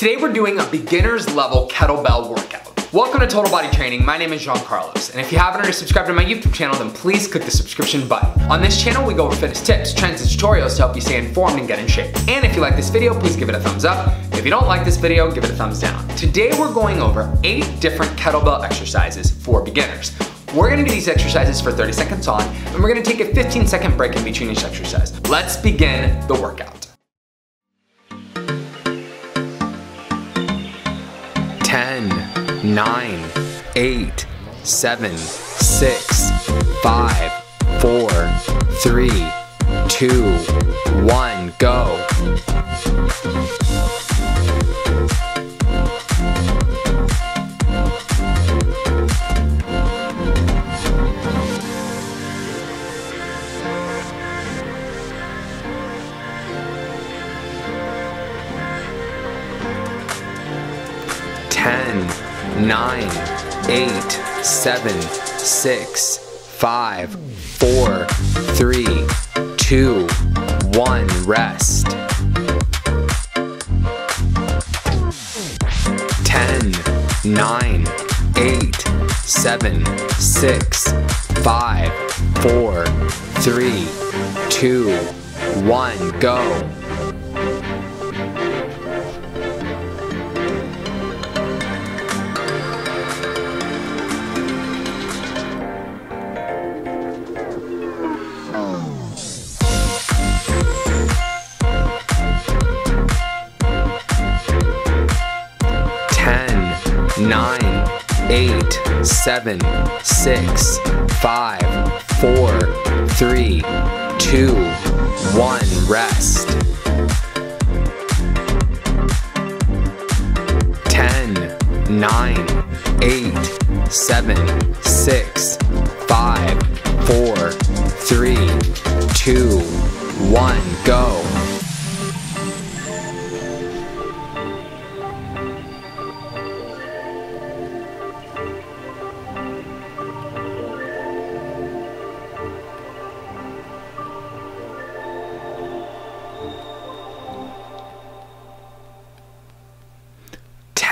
Today we're doing a beginner's level kettlebell workout. Welcome to Total Body Training, my name is Jan Carlos, and if you haven't already subscribed to my YouTube channel, then please click the subscription button. On this channel, we go over fitness tips, trends, and tutorials to help you stay informed and get in shape. And if you like this video, please give it a thumbs up. If you don't like this video, give it a thumbs down. Today we're going over eight different kettlebell exercises for beginners. We're gonna do these exercises for 30 seconds on, and we're gonna take a 15 second break in between each exercise. Let's begin the workout. 10, 9, 8, 7, 6, 5, 4, 3, 2, 1, go. Nine, eight, seven, six, five, four, three, two, one. Rest. Ten, nine, eight, seven, six, five, four, three, two, one. Go. Eight, seven, six, five, four, three, two, one. Rest. Ten, nine, eight, seven, six, five, four, three, two, one. Go.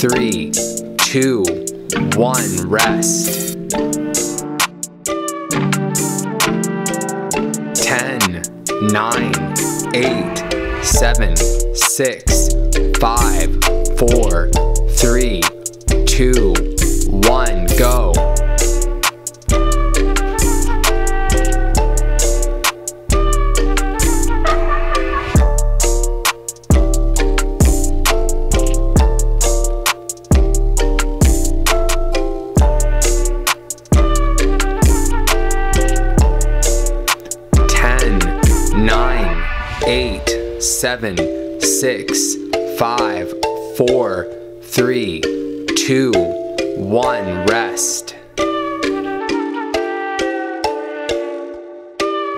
three, two, one, rest. 10, 9, 8, 7, 6, 5, 4, 3, 2, seven, six, five, four, three, two, one. Rest.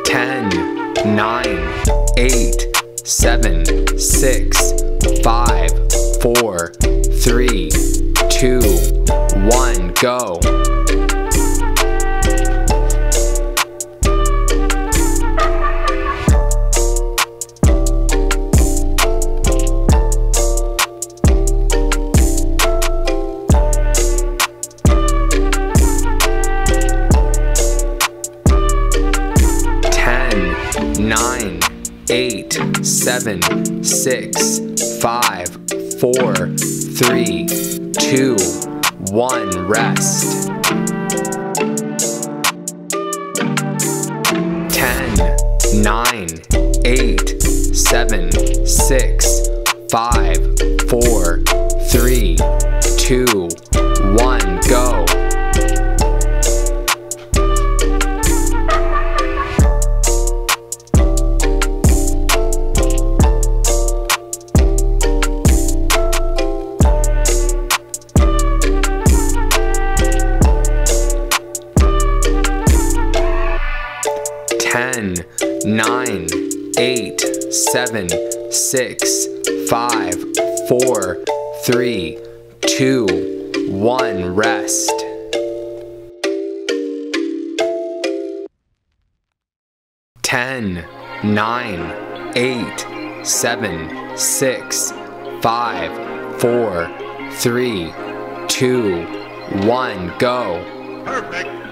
Ten, nine, eight, seven, six, five, four, three, two, one. Go. Six, five, four, three, two, one. Rest. Ten, 10, 9, 8, 7, 6, 5, 4, 3, 2, seven, six, five, four, three, two, one. Rest. Ten, nine, eight, seven, six, five, four, three, two, one. Go. Perfect.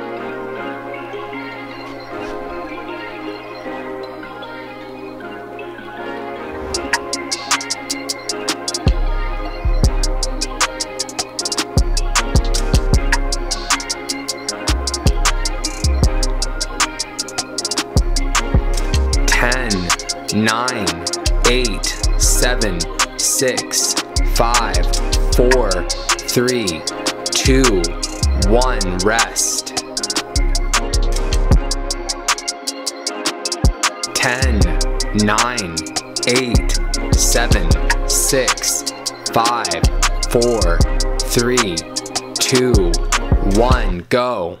Nine, eight, seven, six, five, four, three, two, one. Rest. Ten, nine, eight, seven, six, five, four, three, two, one. Go.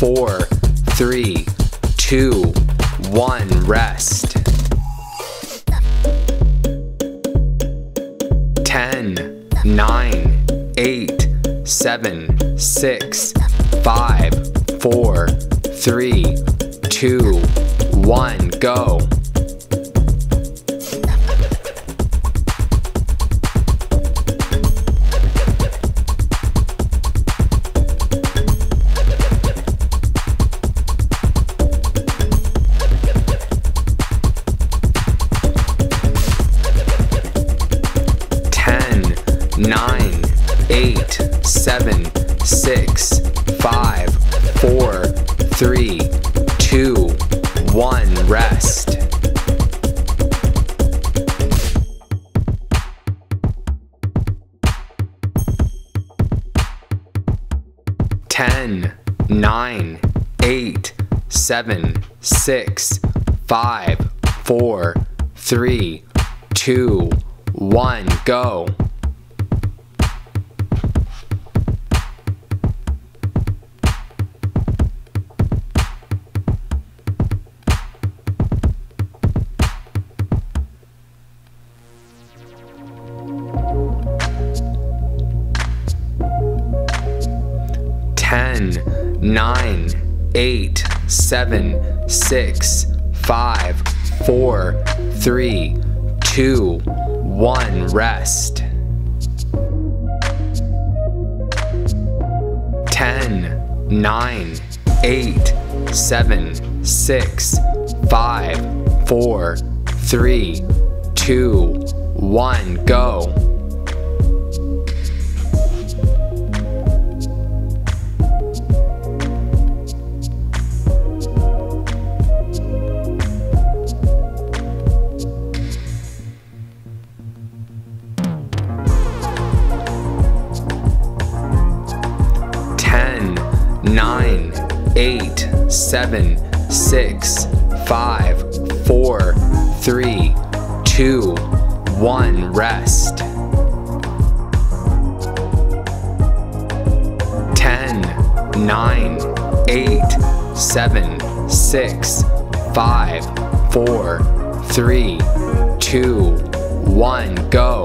Four, three, two, one. Rest. Ten, nine, eight, seven, six, five, four, three, two, one. Go. Nine, eight, seven, six, five, four, three, two, one. Rest. Ten, nine, eight, seven, six, five, four, three, two, one. Go. Eight, seven, six, five, four, three, two, one. Rest. Ten, nine, eight, seven, six, five, four, three, two, one. Go. Seven, six, five, four, three, two, one. Rest. Ten, nine, eight, seven, six, five, four, three, two, one. Go.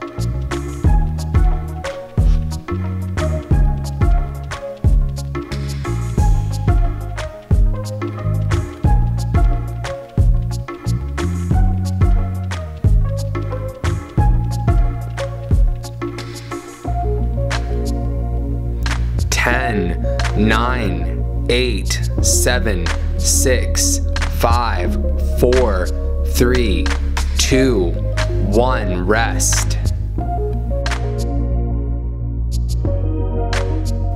8, 7, 6, 5, 4, 3, 2, 1. Rest.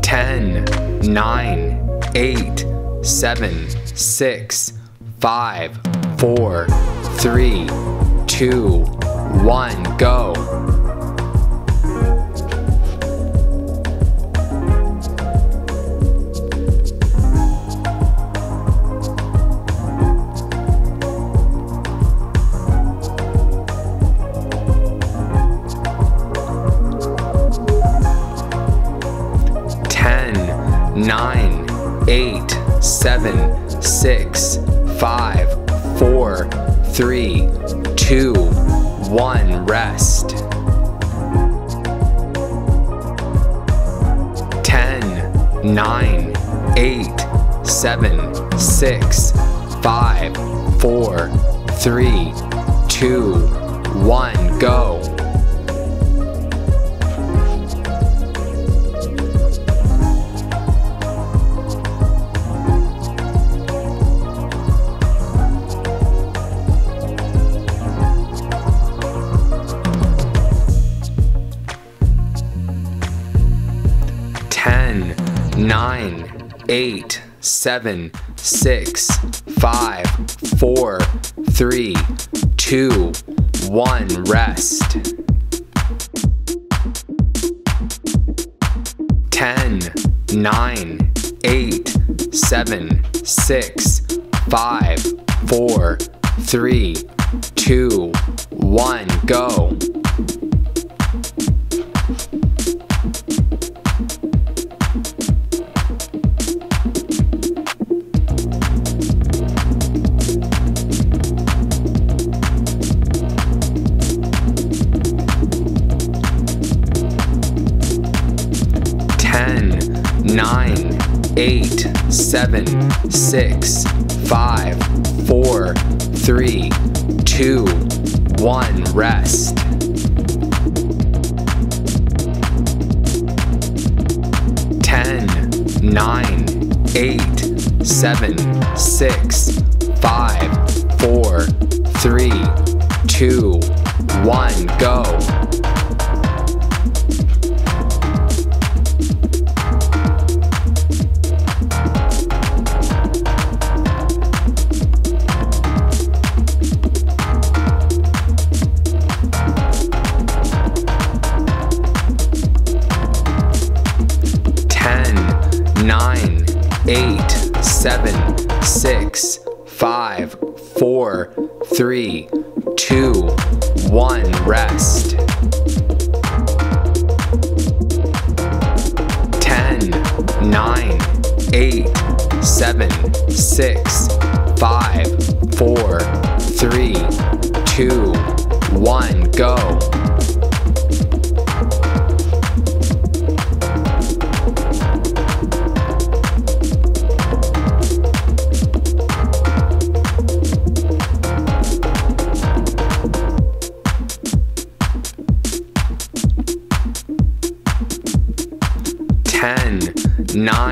10, 9, 8, 7, 6, 5, 4, 3, 2, 1. Go. 7, 6, 5, 4, 3, 2, 1. Rest. 10, 9, 8, 7, 6, 5, 4, 3, 2, 1. Go. 9, 8, 7, 6, 5, 4, 3, 2, 1. Rest. 10, 9, 8, 7, 6, 5, 4, 3, 2, 1. Go. 8, 7, 6, 5, 4, 3, 2, 1. Rest. Ten, nine, eight, seven, six, five, four, three, two, one. Go. 4, 3, 2, 1. Rest. 10, 9, 8, 7, 6, 5, 4, 3, 2, 1. Go.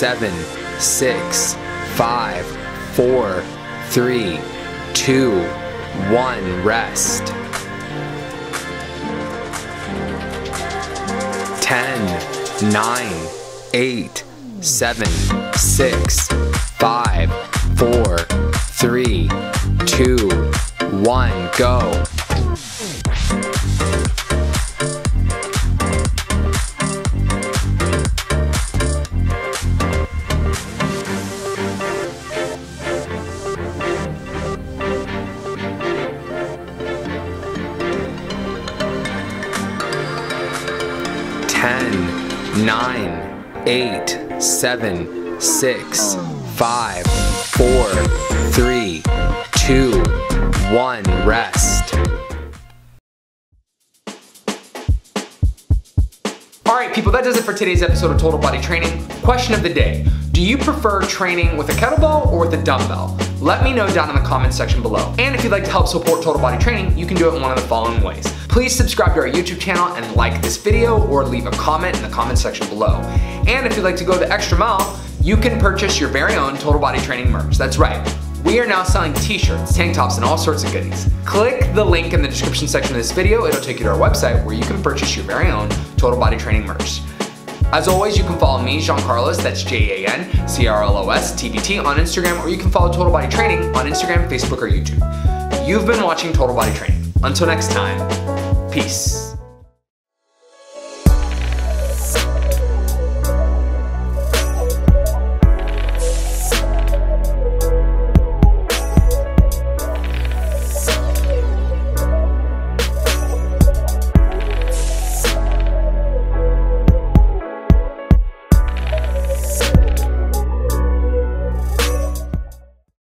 Seven, six, five, four, three, two, one, rest. Ten, nine, eight, seven, six, five, four, three, two, one, go. 9, 8, 7, 6, 5, 4, 3, 2, 1, rest. Alright people, that does it for today's episode of Total Body Training. Question of the day. Do you prefer training with a kettlebell or with a dumbbell? Let me know down in the comments section below. And if you'd like to help support Total Body Training, you can do it in one of the following ways. Please subscribe to our YouTube channel and like this video or leave a comment in the comment section below. And if you'd like to go the extra mile, you can purchase your very own Total Body Training merch. That's right. We are now selling t-shirts, tank tops, and all sorts of goodies. Click the link in the description section of this video. It'll take you to our website where you can purchase your very own Total Body Training merch. As always, you can follow me, Jan Carlos, that's J-A-N-C-R-L-O-S, T-B-T, on Instagram, or you can follow Total Body Training on Instagram, Facebook, or YouTube. You've been watching Total Body Training. Until next time, peace.